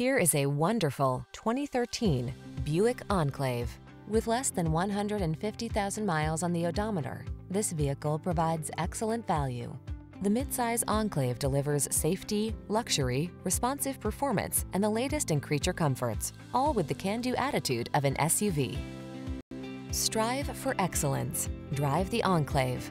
Here is a wonderful 2013 Buick Enclave. With less than 150,000 miles on the odometer, this vehicle provides excellent value. The midsize Enclave delivers safety, luxury, responsive performance, and the latest in creature comforts, all with the can-do attitude of an SUV. Strive for excellence. Drive the Enclave.